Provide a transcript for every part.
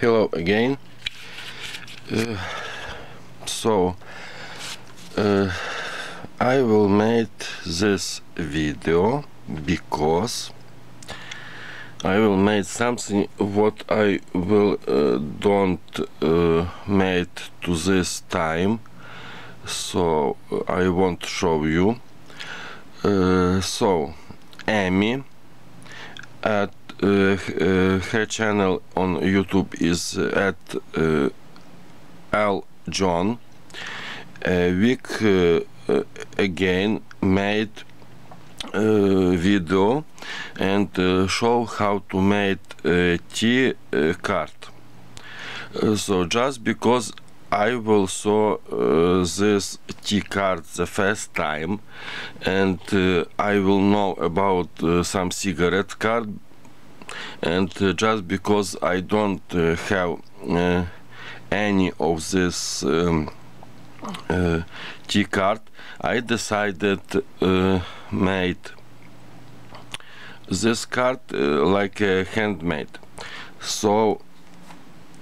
hello again. Uh, so uh, I will make this video because I will make something what I will uh, don't uh, make to this time. So I want to show you. Uh, so Amy at her channel on YouTube is at uh, Al John uh, uh, again made uh, video and uh, show how to make uh, tea uh, card. Uh, so just because I will saw uh, this tea card the first time and uh, I will know about uh, some cigarette card and uh, just because I don't uh, have uh, any of this um, tea card I decided made this card like a handmade. So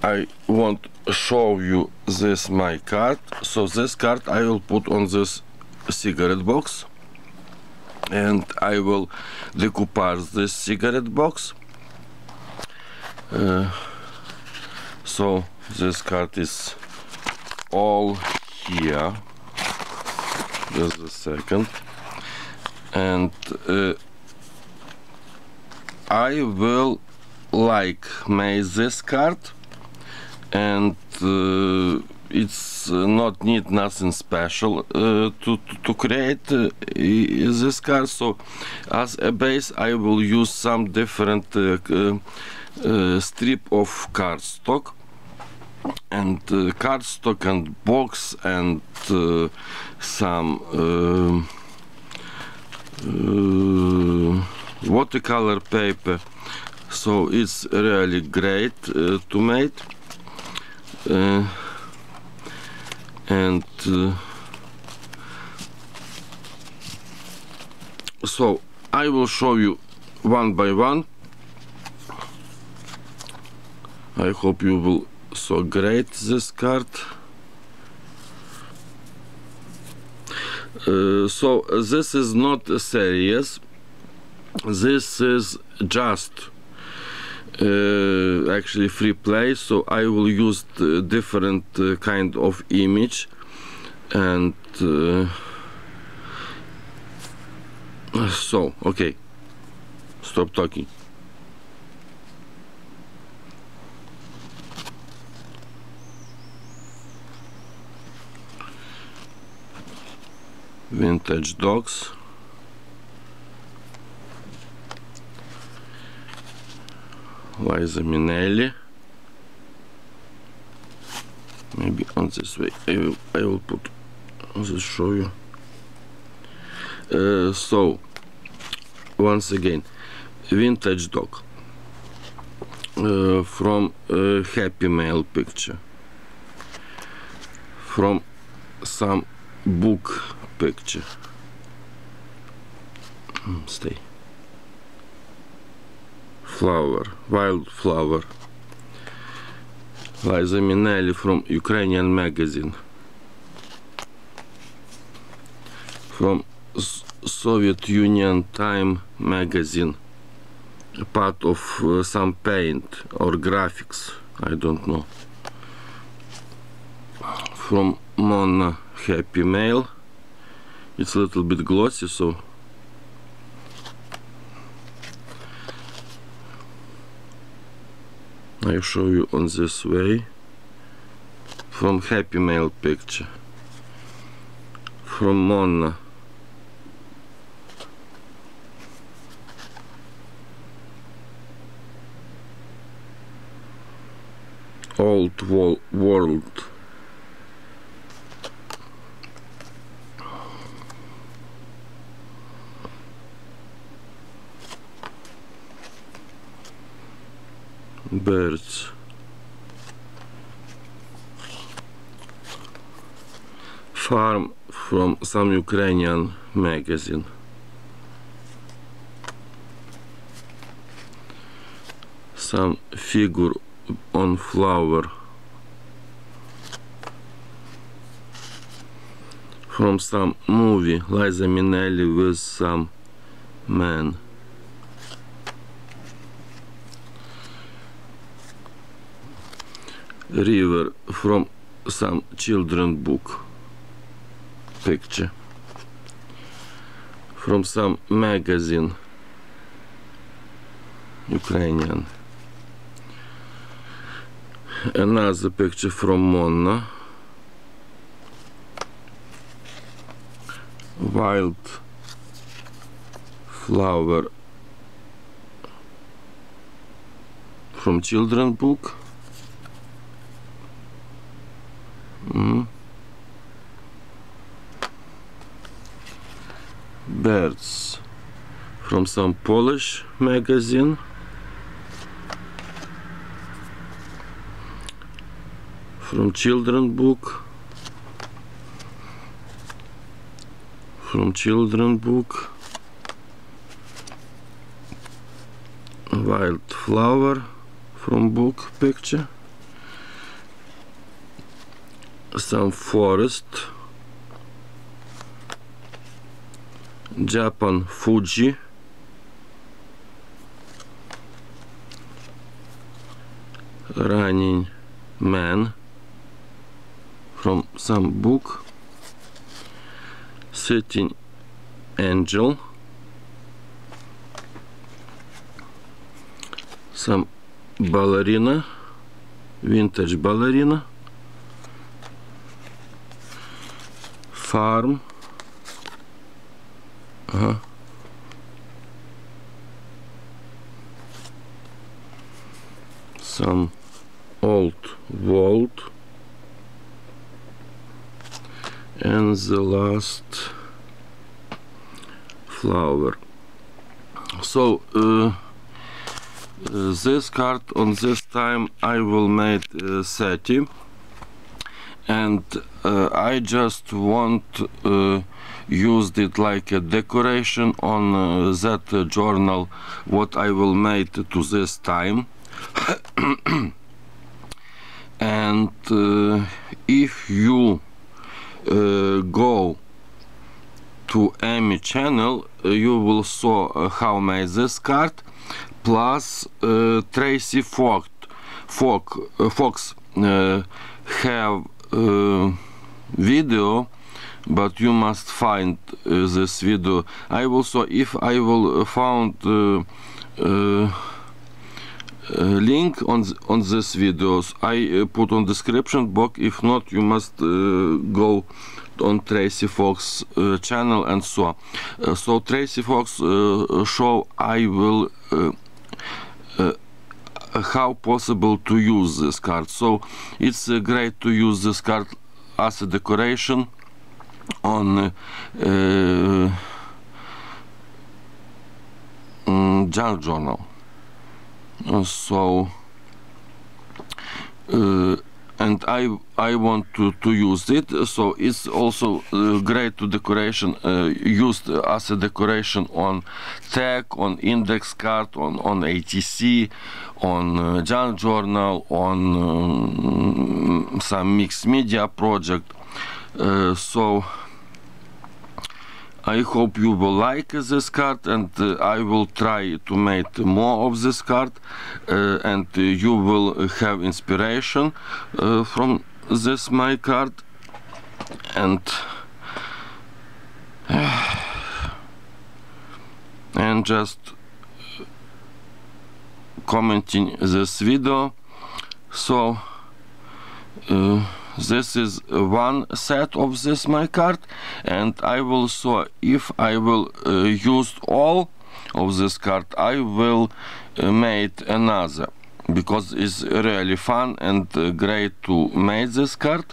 I want show you this my card. So this card I will put on this cigarette box. And I will decoupage this cigarette box uh, so this card is all here. Just a second. And uh, I will like make this card. And uh, it's uh, not need nothing special uh, to, to, create uh, this card. So as a base I will use some different uh, strip of cardstock and uh, cardstock and box and uh, some uh, watercolor paper. So it's really great uh, to make. Uh, and uh, so I will show you one by one I hope you will so great this card. Uh, so this is not serious. this is just uh, actually free play so I will use different uh, kind of image and uh, so okay. Stop talking vintage dogs. Liza Minnelli maybe on this way I will, I will put I'll show you. Uh, so once again vintage dog. Uh, from uh, happy mail picture. From some book picture stay flower wild flower. Liza Minnelli from Ukrainian magazine? From Soviet Union Time magazine. A part of uh, some paint or graphics I don't know. From Mona Happy Mail it's a little bit glossy so. I show you on this way from Happy Mail picture. From Mona Old World birds farm from some Ukrainian magazine some figure on flower from some movie Liza Minnelli with some man river from some children book picture. From some magazine. Ukrainian. Another picture from Monna. Wild flower. From children book birds from some Polish magazine. From children book. From children book. Wild flower from book picture. Some forest Japan Fuji. Running man from some book sitting angel. Some ballerina. Vintage ballerina. Farm uh -huh. some old vault. And the last flower. So uh, this card on this time I will make uh, 30 and uh, I just want uh, used it like a decoration on uh, that uh, journal what I will make to this time. And uh, if you uh, go to Amy channel you will saw how made this card plus Tracie Fox Fox, Fox have video but you must find uh, this video. I also if I will found uh, uh, link on on this videos I put on description box. If not you must go on Tracie Fox uh, channel and so uh, so Tracie Fox uh, show I will how possible to use this card. So it's great to use this card as a decoration on uh, um, journal. So uh, and I I want to, to use it. So it's also uh, great to decoration uh, used as a decoration on tag on index card on on ATC on uh, junk journal on um, some mixed media project. Uh, so I hope you will like this card and uh, I will try to make more of this card uh, and uh, you will have inspiration uh, from this my card. And and just commenting this video. So uh, this is one set of this my card and I will so if I will uh, use all of this card I will uh, make another because it's really fun and uh, great to make this card.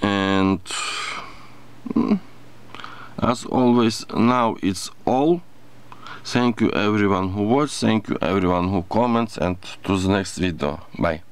And mm, as always now it's all. Thank you everyone who watched thank you everyone who comments and to the next video. Bye